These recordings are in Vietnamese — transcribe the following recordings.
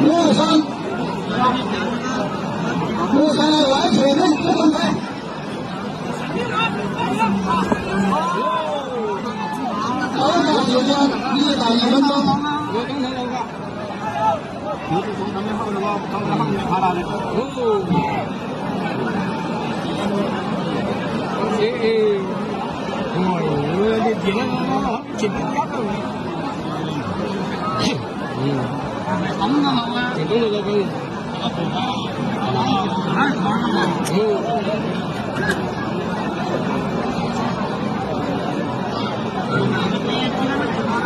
mua xăng mua xăng là lái xe đấy chứ không phải đó là gì nha như là gì lắm không? Hãy subscribe cho kênh Ghiền Mì Gõ Để không bỏ lỡ những video hấp dẫn 懂了冇啊？懂了老公。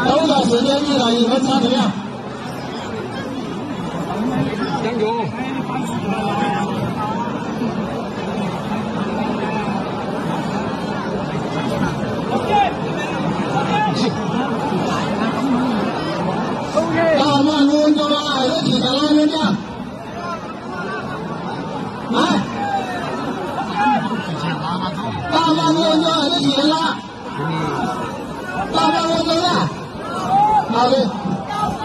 等的时间一百一分差怎么样？加油！ 好的，高四，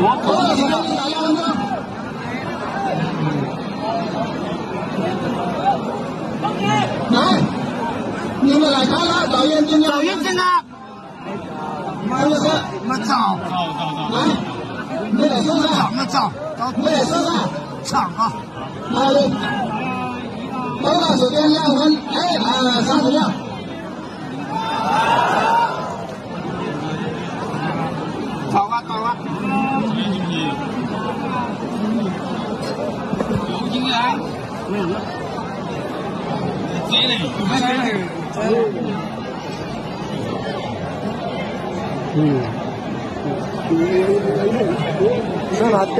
好，多少时间？两两分钟。开始，来，你们来看了，老鹰，你们唱，你们唱，唱唱唱，你们唱唱，你们，啊。好的，报告时间两分二十三。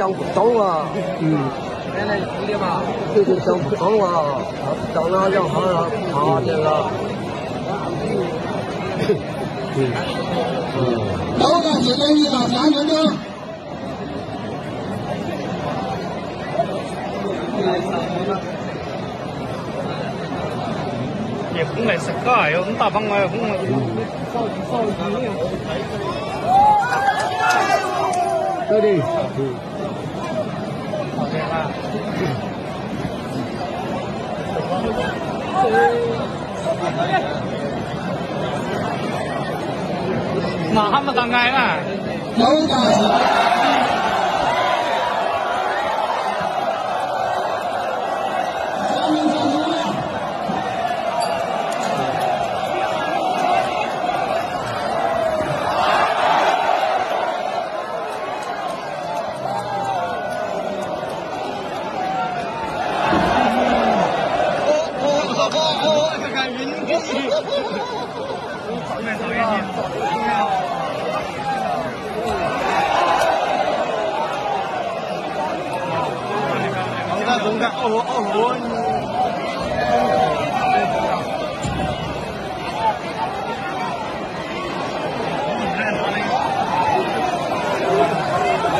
让他讲不懂啊。嗯，原来是的嘛。就是讲不懂啊，讲哪讲好了，他这个。多少时间一百三分钟？也空来食噶，有咁大帮我空来。对的。 那还没打开呢 là cũng đã ô ô ô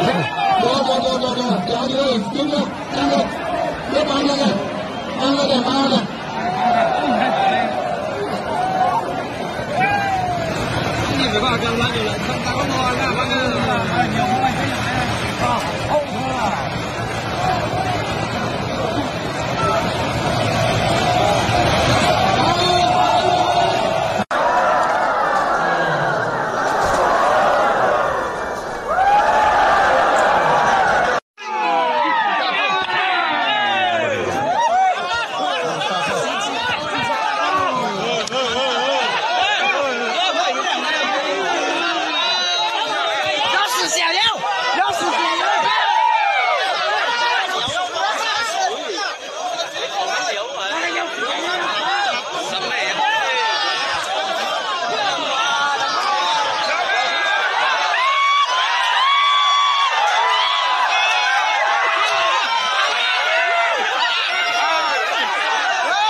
Hãy subscribe cho kênh Ghiền Mì Gõ Để không bỏ lỡ những video hấp dẫn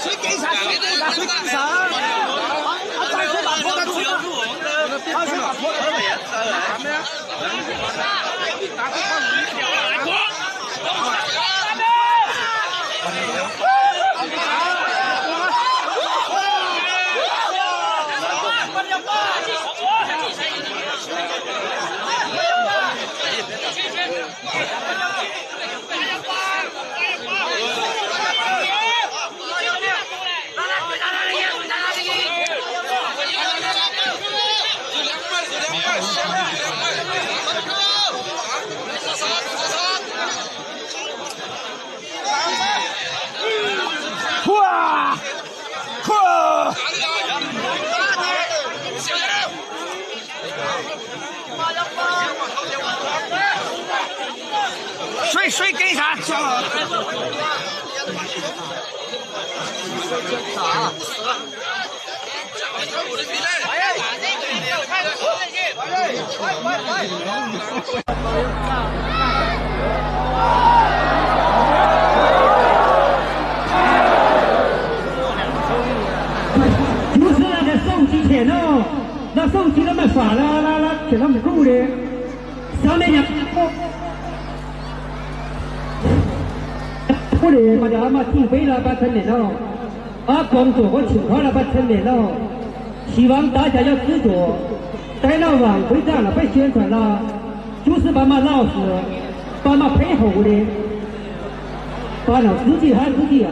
水警察，水警察，水警察！啊，再水把拖的出来，他水把拖的。咵，水水给啥？就是那个手机前哦，那手机那么耍了，那那给他们录的，上面也不的，把他妈准备了，把成年了，把工作和情况了，把成年了，希望大家要知足，带了晚会长了，被宣传了，就是把嘛老师，爸妈配合的，把了自己还自己啊。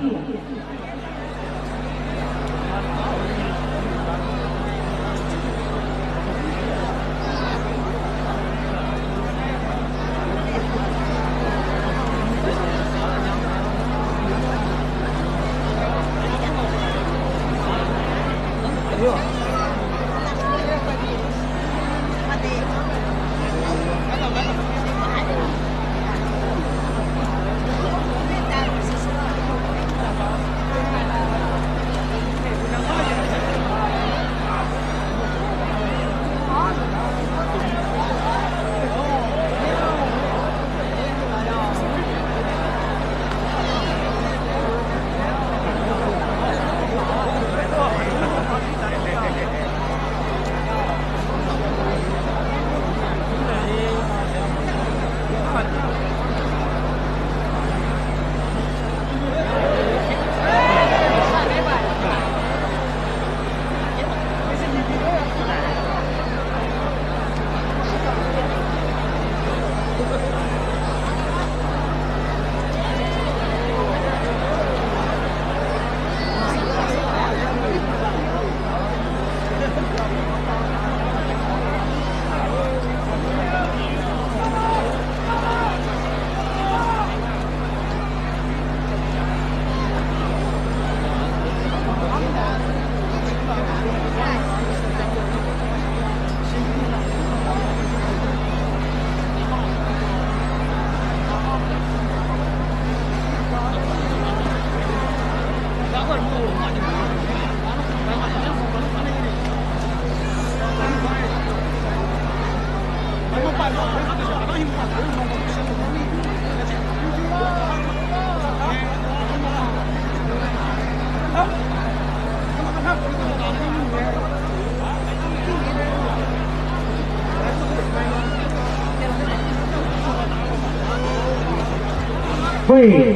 thôi.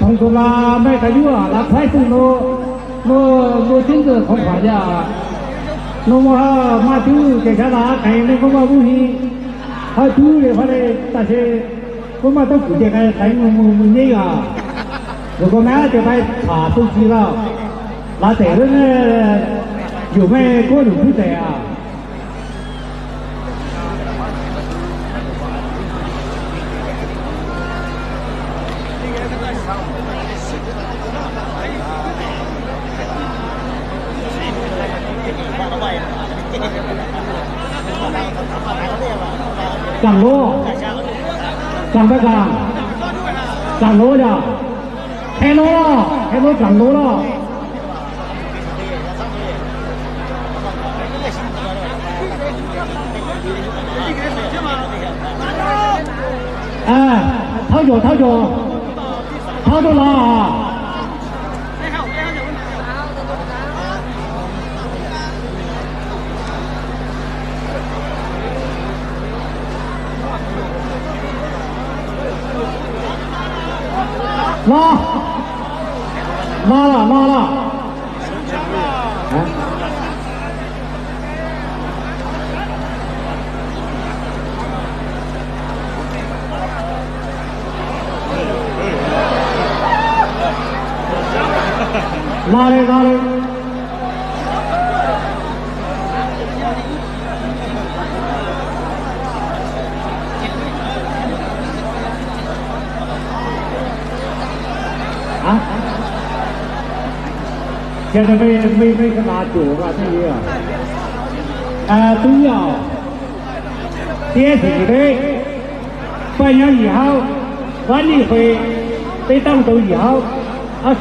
Không có là mấy cái dưa à, là thái sinh nó nó nó chính giờ không phải là nó mà mà chú cái cái là cái này có mà vũ khí hai chú thì phải đây, ta sẽ có mà tao cũng cái cái mình mình nhây à. Rồi có mẹ thì phải thả tôi chi vào. Là để nó dù mấy có đủ thứ tệ à. chẳng lô, chẳng cái vàng chẳng lô nhở. Thế lô, thế lô chẳng lô đó à tháo dồ tháo dồ. 他都拉啊拉拉了拉了。现在没没没个拿酒了，这一，啊，啊都，电视机的，半年以后管理会被当走以后，啊。